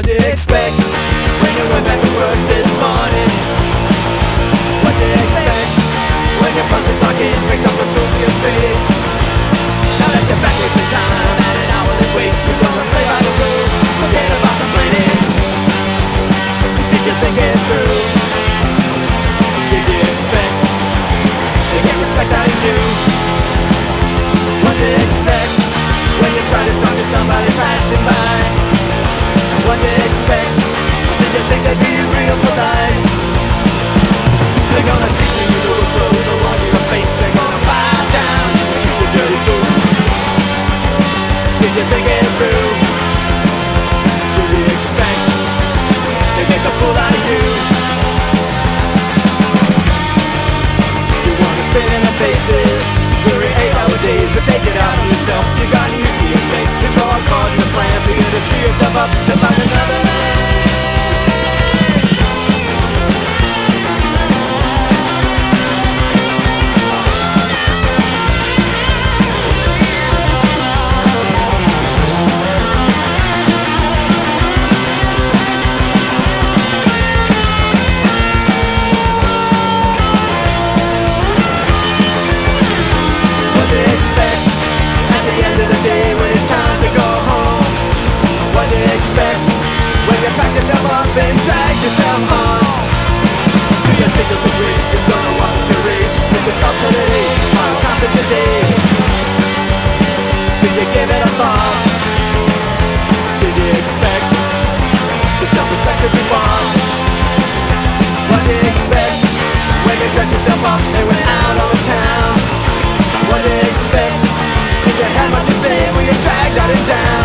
one did expect. When you went back to work this morning give it a thought Did you expect the self-respect to be bomb? What did you expect when you dressed yourself up and went out on the town? What did you expect? Did you have much to say when you dragged out in town?